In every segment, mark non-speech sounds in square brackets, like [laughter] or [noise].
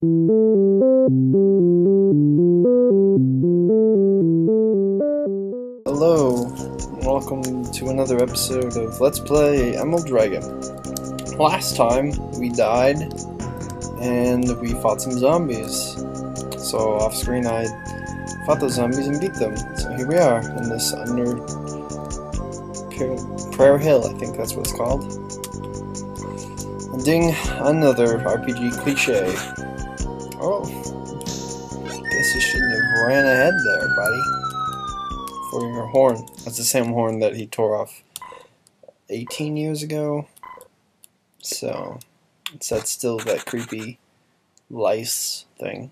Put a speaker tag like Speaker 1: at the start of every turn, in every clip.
Speaker 1: Hello, welcome to another episode of Let's Play Emerald Dragon. Last time we died and we fought some zombies. So off screen I fought those zombies and beat them. So here we are in this under Prayer Hill, I think that's what it's called. Ending another RPG cliche. Oh, guess you shouldn't have ran ahead there, buddy for your horn. That's the same horn that he tore off 18 years ago. So, it's that still that creepy lice thing.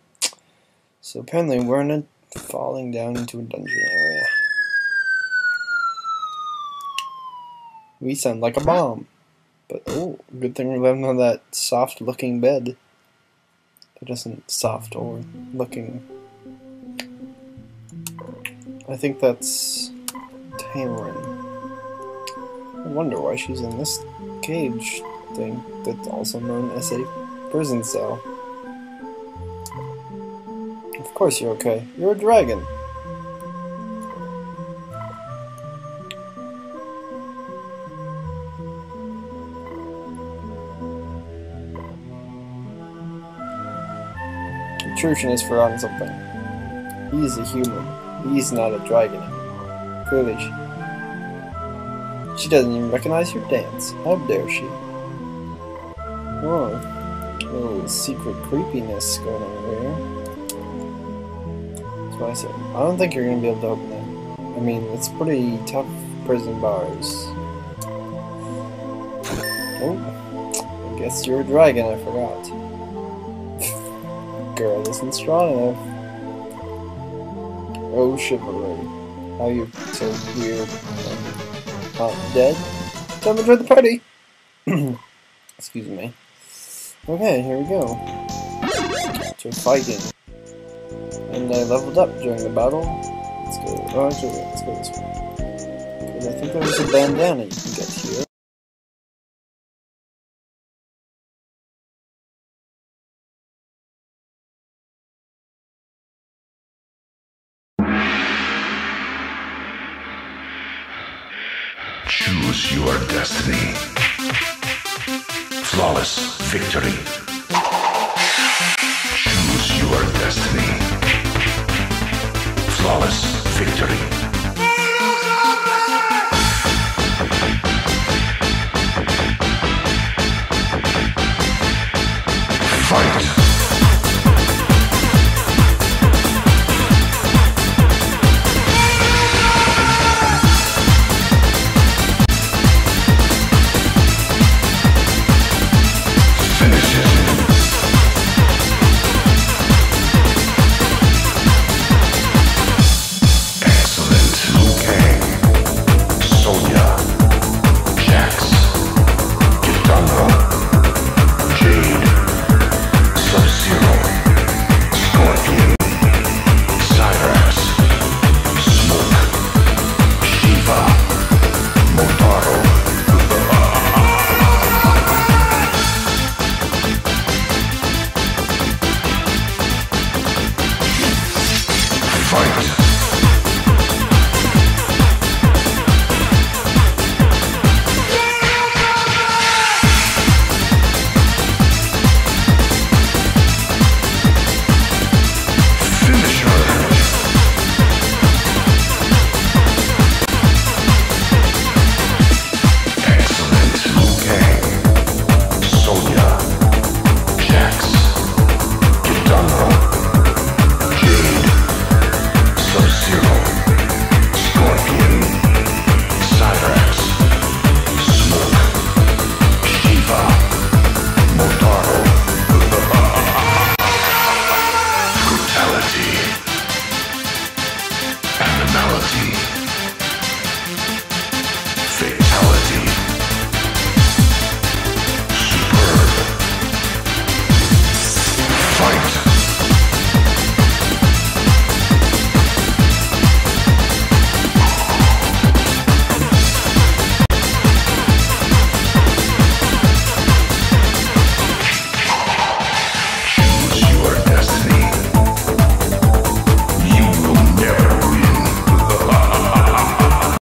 Speaker 1: So apparently we're a falling down into a dungeon area. We sound like a bomb. But oh, good thing we're living on that soft looking bed. That isn't soft or looking I think that's Tamarin. I wonder why she's in this cage thing that's also known as a prison cell. Of course you're okay. You're a dragon. Atrushan has forgotten something. He is a human. He's not a dragon anymore. Clearly, she, doesn't even recognize your dance. How dare she? Oh, a little secret creepiness going on here. That's what I said. I don't think you're gonna be able to open it. I mean, it's pretty tough prison bars. Oh, I guess you're a dragon, I forgot. Girl isn't strong enough. Oh, chivalry. How you so weird and not dead? Time to join the party! [clears throat] Excuse me. Okay, here we go. To fighting. And I leveled up during the battle. Let's go. Oh, actually, let's go this way. I think there's a bandana you can get here.
Speaker 2: Choose your destiny. Flawless victory. Choose your destiny. Flawless victory.